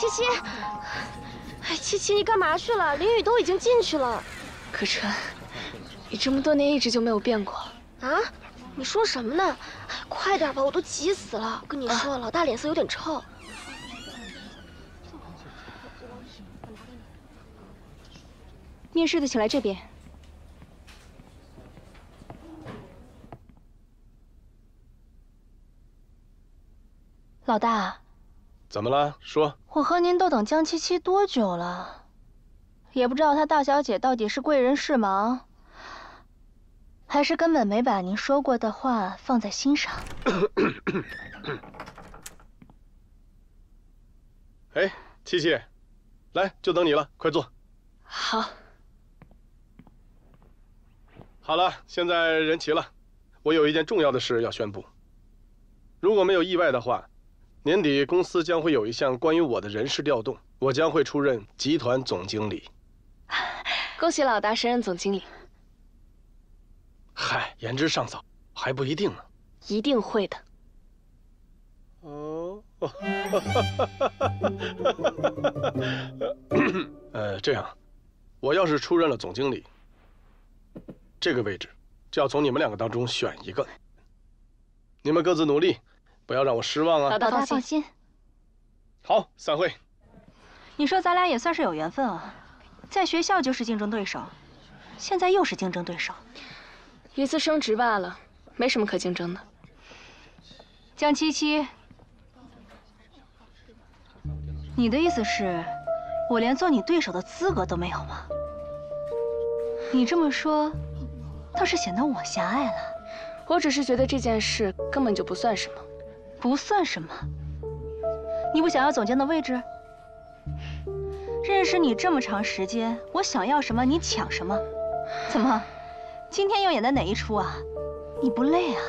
七七，哎，七七，你干嘛去了？林雨都已经进去了。可春，你这么多年一直就没有变过啊？你说什么呢？快点吧，我都急死了。跟你说，老大脸色有点臭。面试的，请来这边。老大，怎么了？说。我和您都等江七七多久了，也不知道她大小姐到底是贵人事忙，还是根本没把您说过的话放在心上。哎，七七，来，就等你了，快坐。好。好了，现在人齐了，我有一件重要的事要宣布。如果没有意外的话。年底公司将会有一项关于我的人事调动，我将会出任集团总经理。恭喜老大升任总经理。嗨，言之尚早，还不一定呢。一定会的。哦，呃，这样，我要是出任了总经理，这个位置就要从你们两个当中选一个。你们各自努力。不要让我失望啊！老大放心。好，散会。你说咱俩也算是有缘分啊，在学校就是竞争对手，现在又是竞争对手，一次升职罢了，没什么可竞争的。江七七，你的意思是，我连做你对手的资格都没有吗？你这么说，倒是显得我狭隘了。我只是觉得这件事根本就不算什么。不算什么。你不想要总监的位置？认识你这么长时间，我想要什么你抢什么。怎么，今天又演的哪一出啊？你不累啊？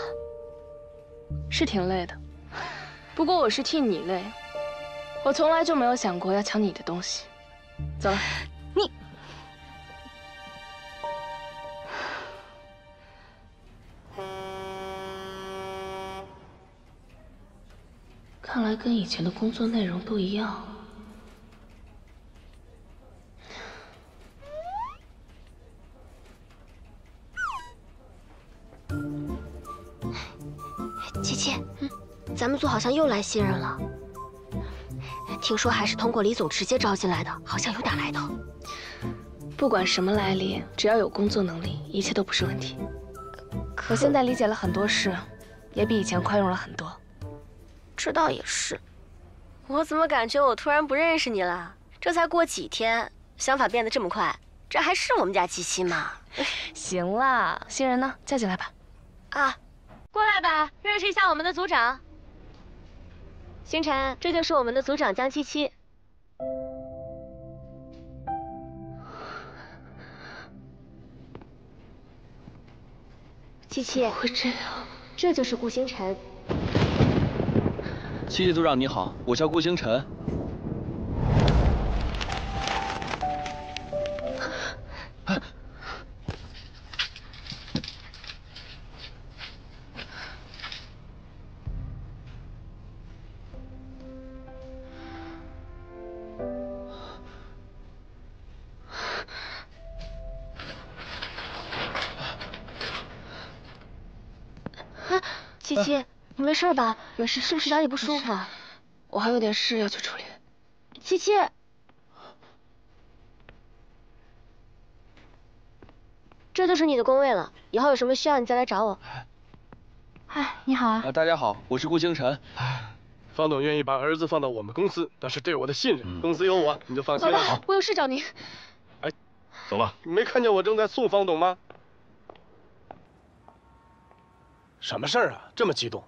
是挺累的，不过我是替你累。我从来就没有想过要抢你的东西。走了。来跟以前的工作内容都一样。七七，咱们组好像又来新人了。听说还是通过李总直接招进来的，好像有点来头。不管什么来历，只要有工作能力，一切都不是问题。我现在理解了很多事，也比以前宽容了很多。这倒也是，我怎么感觉我突然不认识你了？这才过几天，想法变得这么快，这还是我们家七七吗？行了，新人呢，叫进来吧。啊，过来吧，认识一下我们的组长。星辰，这就是我们的组长江七七。七七，会这样？这就是顾星辰。七七组长你好，我叫顾星辰。七七。你没事吧？没事，是不是哪里不舒服？我还有点事要去处理。七七，这就是你的工位了，以后有什么需要你再来找我。嗨，你好啊。大家好，我是顾星辰。方董愿意把儿子放到我们公司，那是对我的信任。公司有我，你就放心了。好，我有事找您。哎，走了。你没看见我正在送方董吗？什么事儿啊？这么激动？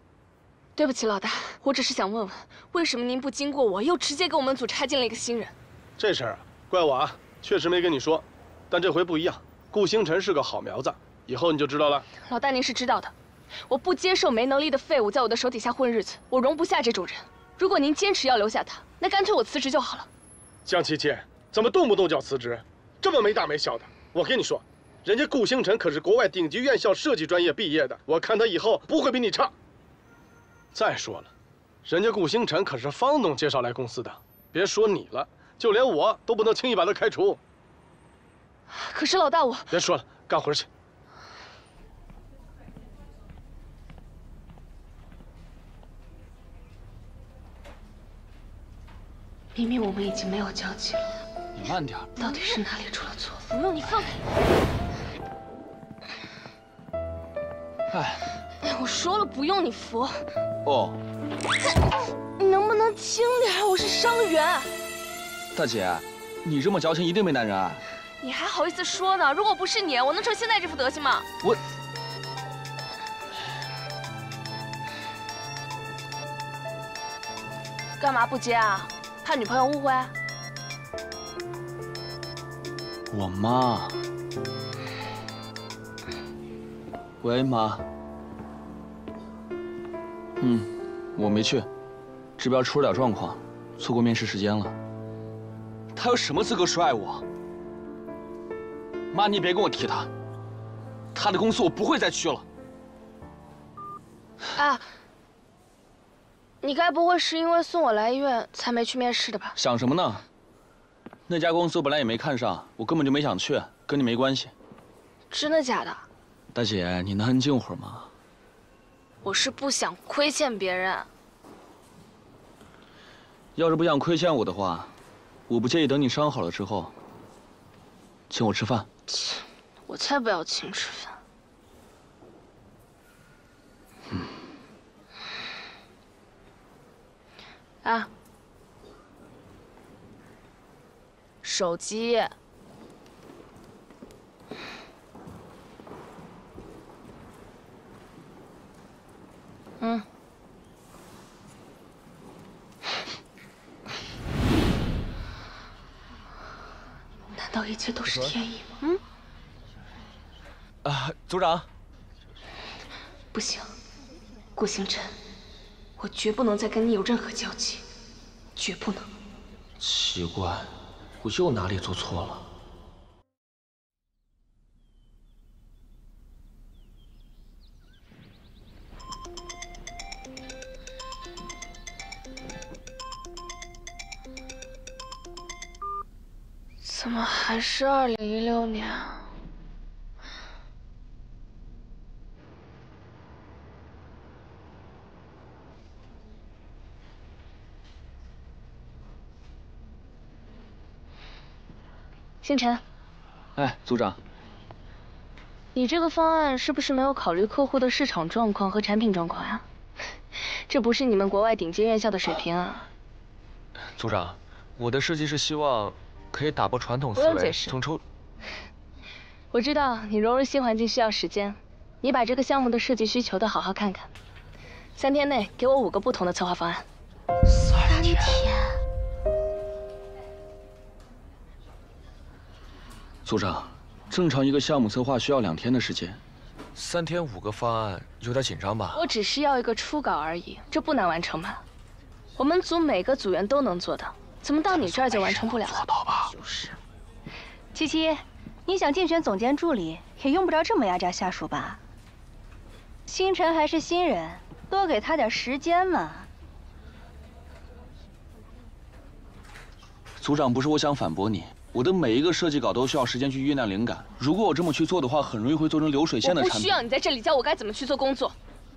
对不起，老大，我只是想问问，为什么您不经过我，又直接给我们组插进了一个新人？这事儿啊，怪我啊，确实没跟你说。但这回不一样，顾星辰是个好苗子，以后你就知道了。老大，您是知道的，我不接受没能力的废物在我的手底下混日子，我容不下这种人。如果您坚持要留下他，那干脆我辞职就好了。江七七，怎么动不动就要辞职？这么没大没小的！我跟你说，人家顾星辰可是国外顶级院校设计专业毕业的，我看他以后不会比你差。再说了，人家顾星辰可是方总介绍来公司的，别说你了，就连我都不能轻易把他开除。可是老大，我别说了，干活去。明明我们已经没有交集了，你慢点。到底是哪里出了错？不用，你放开。哎，哎，我说了不用你扶。哦，你能不能轻点？我是伤员。大姐，你这么矫情，一定没男人爱。你还好意思说呢？如果不是你，我能成现在这副德行吗？我干嘛不接啊？怕女朋友误会？我妈。喂，妈。嗯，我没去，这边出了点状况，错过面试时间了。他有什么资格说爱我？妈，你别跟我提他。他的公司我不会再去了。啊，你该不会是因为送我来医院才没去面试的吧？想什么呢？那家公司我本来也没看上，我根本就没想去，跟你没关系。真的假的？大姐，你能安静会儿吗？我是不想亏欠别人。要是不想亏欠我的话，我不介意等你伤好了之后，请我吃饭。切，我才不要请吃饭。啊，手机。嗯。难道一切都是天意吗？嗯。啊，组长。不行，顾星辰，我绝不能再跟你有任何交集，绝不能。奇怪，我又哪里做错了？么还是二零一六年啊？星辰，哎，组长，你这个方案是不是没有考虑客户的市场状况和产品状况呀？这不是你们国外顶尖院校的水平啊！组长，我的设计是希望可以打破传统思维，从抽。我知道你融入新环境需要时间，你把这个项目的设计需求都好好看看，三天内给我五个不同的策划方案。三天。组长，正常一个项目策划需要两天的时间，三天五个方案有点紧张吧？我只是要一个初稿而已，这不难完成吧？我们组每个组员都能做到，怎么到你这儿就完成不了？做到吧？就是。七七，你想竞选总监助理，也用不着这么压榨下属吧？星辰还是新人，多给他点时间嘛。组长，不是我想反驳你。我的每一个设计稿都需要时间去酝酿灵感。如果我这么去做的话，很容易会做成流水线的产品。我不需要你在这里教我该怎么去做工作。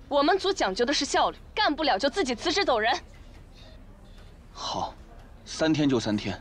我们组讲究的是效率，干不了就自己辞职走人。三天就三天。